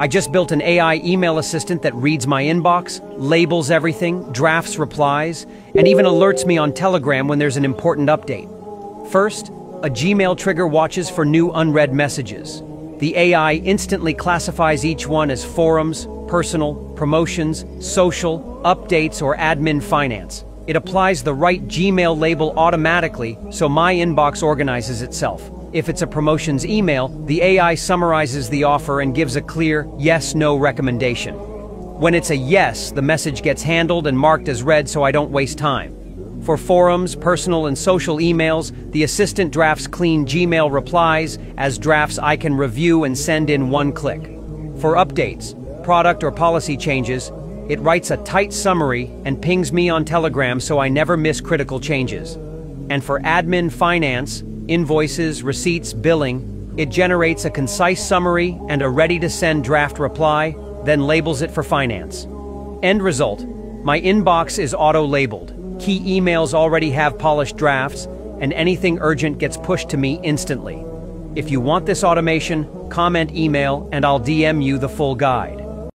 I just built an AI email assistant that reads my inbox, labels everything, drafts replies, and even alerts me on Telegram when there's an important update. First, a Gmail trigger watches for new unread messages. The AI instantly classifies each one as forums, personal, promotions, social, updates, or admin finance. It applies the right Gmail label automatically so my inbox organizes itself. If it's a promotions email, the AI summarizes the offer and gives a clear yes-no recommendation. When it's a yes, the message gets handled and marked as read so I don't waste time. For forums, personal and social emails, the assistant drafts clean Gmail replies as drafts I can review and send in one click. For updates, product or policy changes, it writes a tight summary and pings me on Telegram so I never miss critical changes. And for admin finance, invoices, receipts, billing, it generates a concise summary and a ready-to-send draft reply, then labels it for finance. End result, my inbox is auto-labeled. Key emails already have polished drafts, and anything urgent gets pushed to me instantly. If you want this automation, comment email and I'll DM you the full guide.